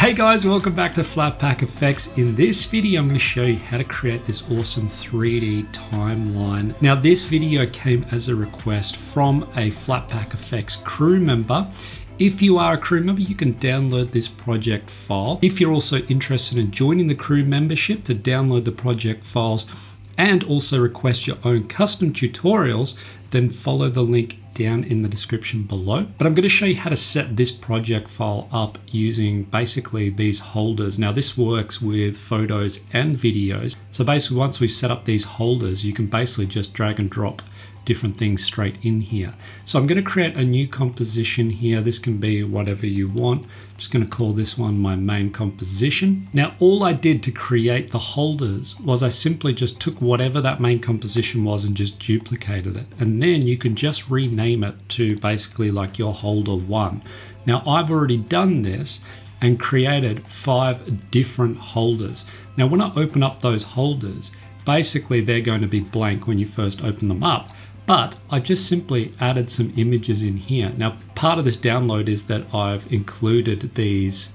Hey guys, welcome back to Flat Pack Effects. In this video, I'm going to show you how to create this awesome 3D timeline. Now this video came as a request from a Flat Pack Effects crew member. If you are a crew member, you can download this project file. If you're also interested in joining the crew membership to download the project files and also request your own custom tutorials, then follow the link down in the description below. But I'm going to show you how to set this project file up using basically these holders. Now this works with photos and videos. So basically once we've set up these holders, you can basically just drag and drop different things straight in here. So I'm going to create a new composition here. This can be whatever you want. I'm just going to call this one my main composition. Now all I did to create the holders was I simply just took whatever that main composition was and just duplicated it. And then you can just rename it to basically like your holder one. Now I've already done this and created five different holders. Now when I open up those holders, basically they're going to be blank when you first open them up but I just simply added some images in here. Now, part of this download is that I've included these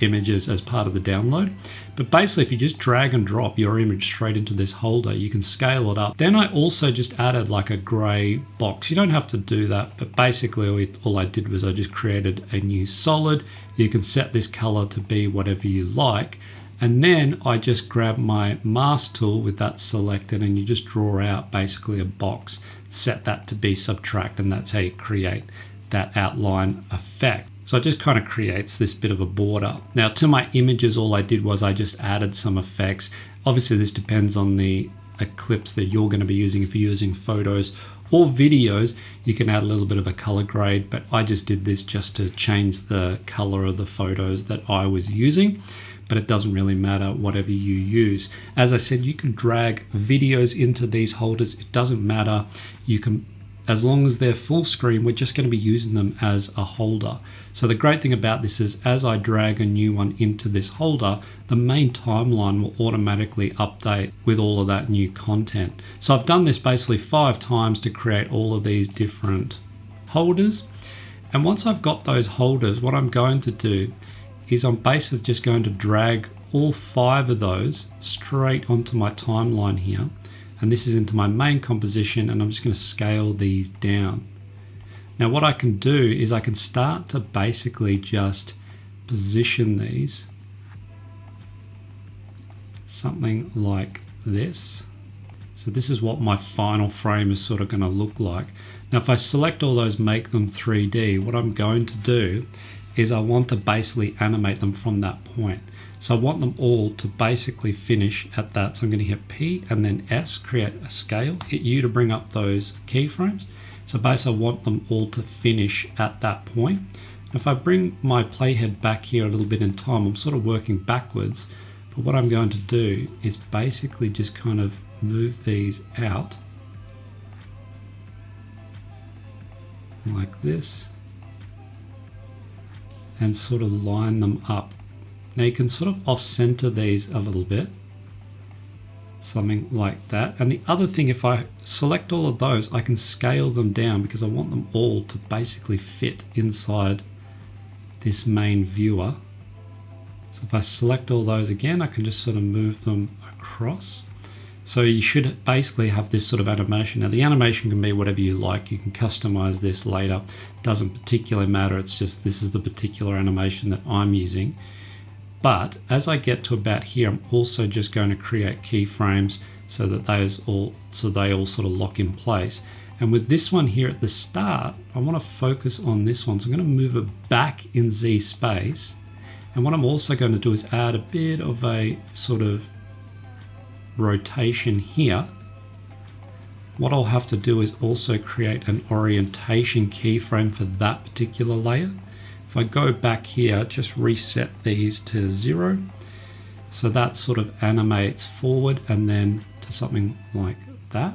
images as part of the download. But basically, if you just drag and drop your image straight into this holder, you can scale it up. Then I also just added like a gray box. You don't have to do that, but basically all I did was I just created a new solid. You can set this color to be whatever you like. And then I just grab my mask tool with that selected and you just draw out basically a box, set that to be subtract and that's how you create that outline effect. So it just kind of creates this bit of a border. Now to my images, all I did was I just added some effects. Obviously this depends on the clips that you're going to be using. If you're using photos or videos, you can add a little bit of a color grade, but I just did this just to change the color of the photos that I was using but it doesn't really matter whatever you use. As I said, you can drag videos into these holders. It doesn't matter. You can as long as they're full screen, we're just going to be using them as a holder. So the great thing about this is as I drag a new one into this holder, the main timeline will automatically update with all of that new content. So I've done this basically five times to create all of these different holders. And once I've got those holders, what I'm going to do is I'm basically just going to drag all five of those straight onto my timeline here. And this is into my main composition and I'm just going to scale these down. Now what I can do is I can start to basically just position these something like this. So this is what my final frame is sort of going to look like. Now if I select all those, make them 3D, what I'm going to do is I want to basically animate them from that point. So I want them all to basically finish at that. So I'm going to hit P and then S, create a scale, hit U to bring up those keyframes. So basically I want them all to finish at that point. If I bring my playhead back here a little bit in time, I'm sort of working backwards. But what I'm going to do is basically just kind of move these out like this and sort of line them up. Now you can sort of off center these a little bit, something like that. And the other thing, if I select all of those, I can scale them down because I want them all to basically fit inside this main viewer. So if I select all those again, I can just sort of move them across. So you should basically have this sort of animation. Now the animation can be whatever you like. You can customize this later. Doesn't particularly matter. It's just this is the particular animation that I'm using. But as I get to about here, I'm also just going to create keyframes so that those all so they all sort of lock in place. And with this one here at the start, I want to focus on this one. So I'm going to move it back in Z space. And what I'm also going to do is add a bit of a sort of rotation here, what I'll have to do is also create an orientation keyframe for that particular layer. If I go back here, just reset these to zero. So that sort of animates forward and then to something like that.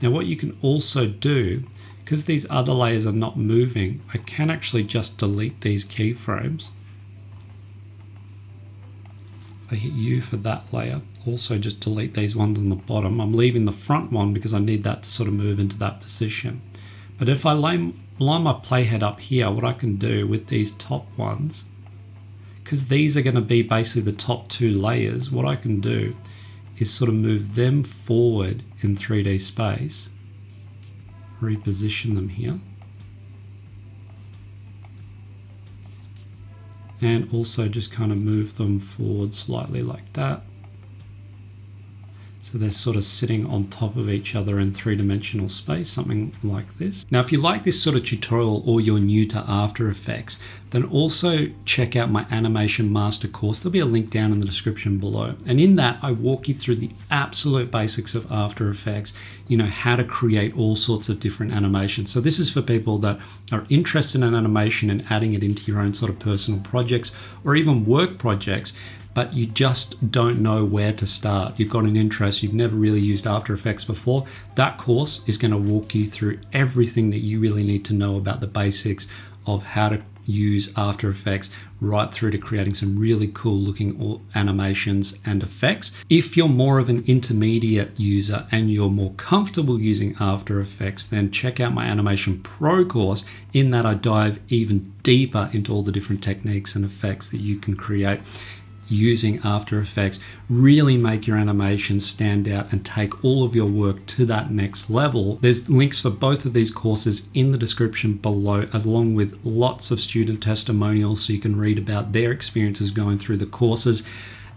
Now what you can also do, because these other layers are not moving, I can actually just delete these keyframes I hit U for that layer. Also just delete these ones on the bottom. I'm leaving the front one because I need that to sort of move into that position. But if I line, my playhead up here, what I can do with these top ones, because these are going to be basically the top two layers, what I can do is sort of move them forward in 3D space, reposition them here. And also just kind of move them forward slightly like that. So they're sort of sitting on top of each other in three-dimensional space, something like this. Now, if you like this sort of tutorial or you're new to After Effects, then also check out my Animation Master course. There'll be a link down in the description below. And in that, I walk you through the absolute basics of After Effects, you know, how to create all sorts of different animations. So this is for people that are interested in animation and adding it into your own sort of personal projects or even work projects but you just don't know where to start. You've got an interest, you've never really used After Effects before. That course is going to walk you through everything that you really need to know about the basics of how to use After Effects right through to creating some really cool looking animations and effects. If you're more of an intermediate user and you're more comfortable using After Effects, then check out my Animation Pro course. In that, I dive even deeper into all the different techniques and effects that you can create using After Effects really make your animations stand out and take all of your work to that next level. There's links for both of these courses in the description below, along with lots of student testimonials so you can read about their experiences going through the courses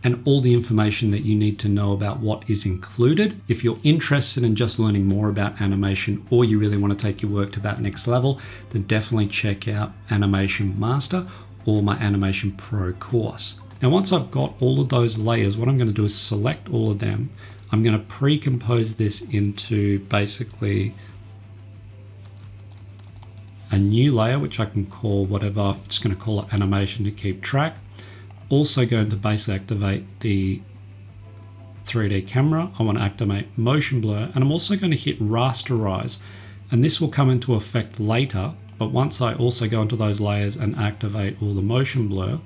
and all the information that you need to know about what is included. If you're interested in just learning more about animation or you really want to take your work to that next level, then definitely check out Animation Master or my Animation Pro course. Now once I've got all of those layers, what I'm going to do is select all of them. I'm going to pre-compose this into basically a new layer, which I can call whatever, I'm just going to call it animation to keep track. Also going to basically activate the 3D camera. I want to activate motion blur and I'm also going to hit rasterize and this will come into effect later but once I also go into those layers and activate all the motion blur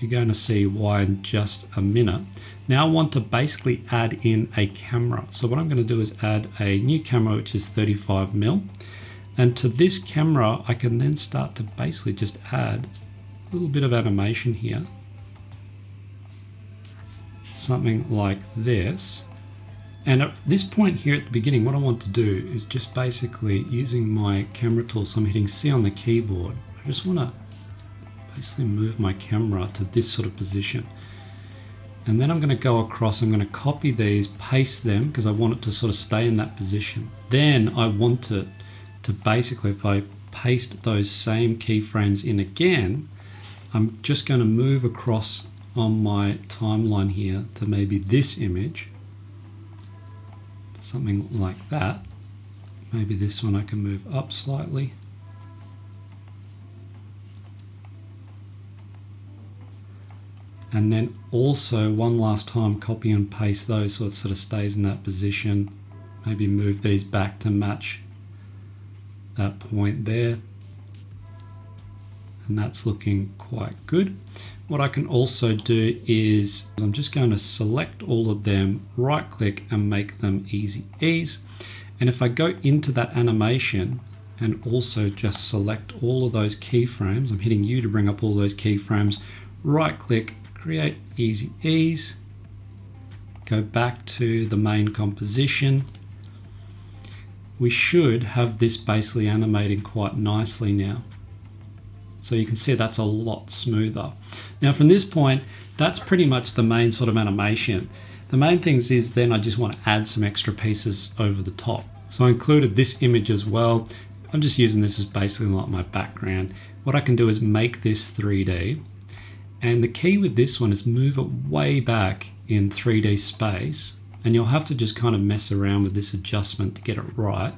you're going to see why in just a minute. Now I want to basically add in a camera. So what I'm going to do is add a new camera, which is 35 mil. And to this camera, I can then start to basically just add a little bit of animation here. Something like this. And at this point here at the beginning, what I want to do is just basically using my camera tool, so I'm hitting C on the keyboard. I just want to basically move my camera to this sort of position. And then I'm going to go across, I'm going to copy these, paste them because I want it to sort of stay in that position. Then I want it to basically, if I paste those same keyframes in again, I'm just going to move across on my timeline here to maybe this image, something like that. Maybe this one I can move up slightly. And then also one last time copy and paste those so it sort of stays in that position. Maybe move these back to match that point there. And that's looking quite good. What I can also do is I'm just going to select all of them right click and make them easy ease. And if I go into that animation and also just select all of those keyframes I'm hitting U to bring up all those keyframes right click create easy ease, go back to the main composition. We should have this basically animating quite nicely now. So you can see that's a lot smoother. Now from this point, that's pretty much the main sort of animation. The main things is then I just want to add some extra pieces over the top. So I included this image as well. I'm just using this as basically like my background. What I can do is make this 3D and the key with this one is move it way back in 3D space. And you'll have to just kind of mess around with this adjustment to get it right.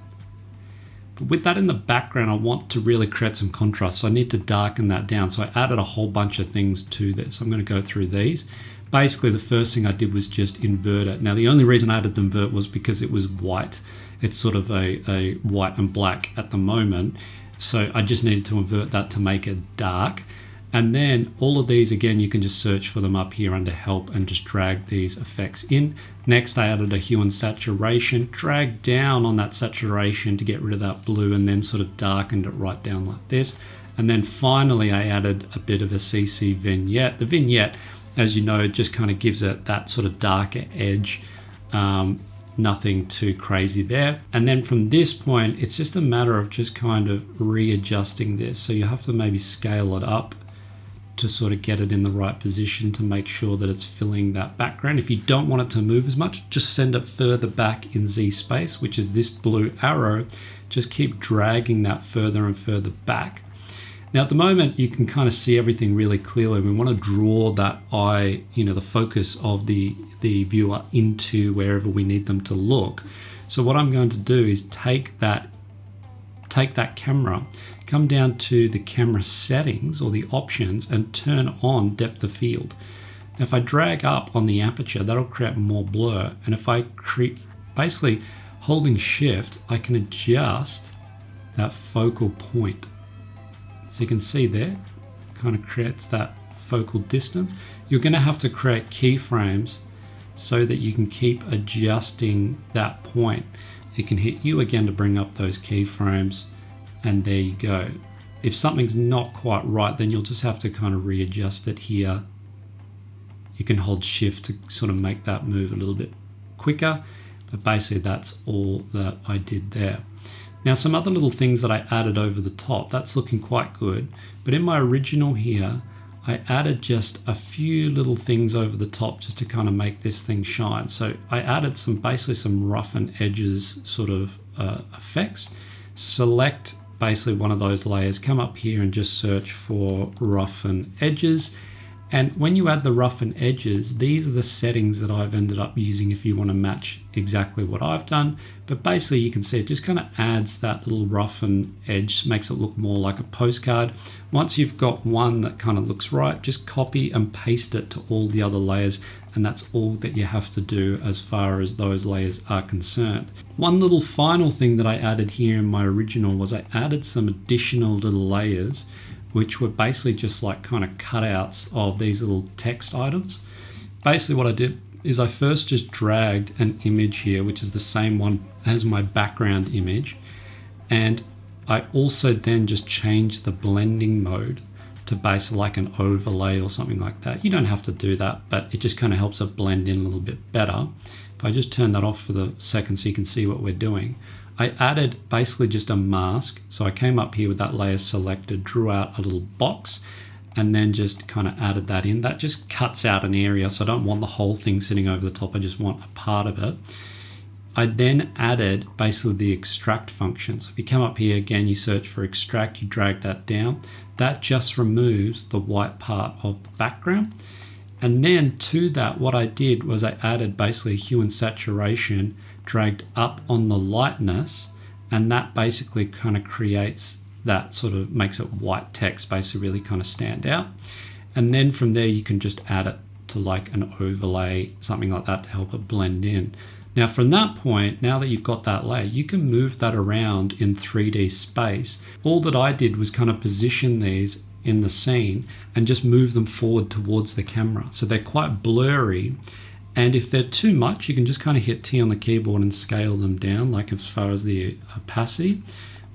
But with that in the background, I want to really create some contrast. So I need to darken that down. So I added a whole bunch of things to this. I'm going to go through these. Basically, the first thing I did was just invert it. Now, the only reason I added the invert was because it was white. It's sort of a, a white and black at the moment. So I just needed to invert that to make it dark. And then all of these, again, you can just search for them up here under help and just drag these effects in. Next, I added a hue and saturation, drag down on that saturation to get rid of that blue and then sort of darkened it right down like this. And then finally, I added a bit of a CC vignette. The vignette, as you know, just kind of gives it that sort of darker edge. Um, nothing too crazy there. And then from this point, it's just a matter of just kind of readjusting this. So you have to maybe scale it up to sort of get it in the right position to make sure that it's filling that background. If you don't want it to move as much, just send it further back in Z space, which is this blue arrow. Just keep dragging that further and further back. Now at the moment, you can kind of see everything really clearly. We want to draw that eye, you know, the focus of the, the viewer into wherever we need them to look. So what I'm going to do is take that, take that camera, come down to the camera settings or the options and turn on depth of field. If I drag up on the aperture, that'll create more blur. And if I create, basically holding shift, I can adjust that focal point. So you can see there, kind of creates that focal distance. You're going to have to create keyframes so that you can keep adjusting that point. It can hit U again to bring up those keyframes and there you go. If something's not quite right, then you'll just have to kind of readjust it here. You can hold shift to sort of make that move a little bit quicker, but basically that's all that I did there. Now some other little things that I added over the top, that's looking quite good. But in my original here, I added just a few little things over the top just to kind of make this thing shine. So I added some basically some roughen edges sort of uh, effects. Select basically one of those layers, come up here and just search for roughen edges and when you add the roughen edges, these are the settings that I've ended up using if you want to match exactly what I've done. But basically you can see it just kind of adds that little roughen edge, makes it look more like a postcard. Once you've got one that kind of looks right, just copy and paste it to all the other layers. And that's all that you have to do as far as those layers are concerned. One little final thing that I added here in my original was I added some additional little layers which were basically just like kind of cutouts of these little text items. Basically what I did is I first just dragged an image here, which is the same one as my background image. And I also then just changed the blending mode to basically like an overlay or something like that. You don't have to do that, but it just kind of helps it blend in a little bit better. If I just turn that off for the second so you can see what we're doing, I added basically just a mask. So I came up here with that layer selected, drew out a little box, and then just kind of added that in. That just cuts out an area, so I don't want the whole thing sitting over the top, I just want a part of it. I then added basically the extract function. So if you come up here again, you search for extract, you drag that down. That just removes the white part of the background. And then to that, what I did was I added basically hue and saturation dragged up on the lightness and that basically kind of creates that sort of makes it white text basically really kind of stand out. And then from there you can just add it to like an overlay something like that to help it blend in. Now from that point now that you've got that layer you can move that around in 3d space. All that I did was kind of position these in the scene and just move them forward towards the camera. So they're quite blurry and if they're too much, you can just kind of hit T on the keyboard and scale them down, like as far as the uh, opacity.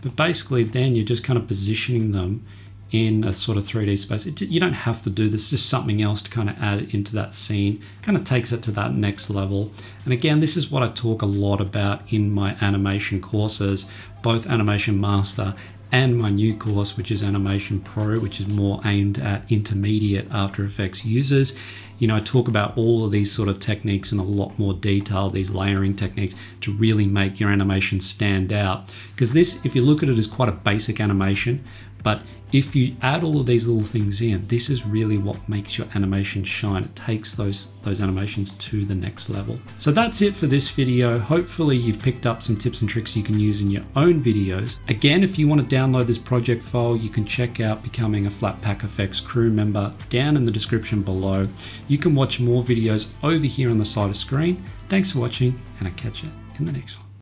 But basically, then you're just kind of positioning them in a sort of 3D space. It, you don't have to do this, just something else to kind of add into that scene. Kind of takes it to that next level. And again, this is what I talk a lot about in my animation courses, both Animation Master and my new course, which is Animation Pro, which is more aimed at intermediate After Effects users. You know, I talk about all of these sort of techniques in a lot more detail, these layering techniques to really make your animation stand out. Because this, if you look at it, is quite a basic animation, but if you add all of these little things in, this is really what makes your animation shine. It takes those, those animations to the next level. So that's it for this video. Hopefully you've picked up some tips and tricks you can use in your own videos. Again, if you want to download this project file, you can check out becoming a Flat Pack FX crew member down in the description below. You can watch more videos over here on the side of screen. Thanks for watching and I'll catch you in the next one.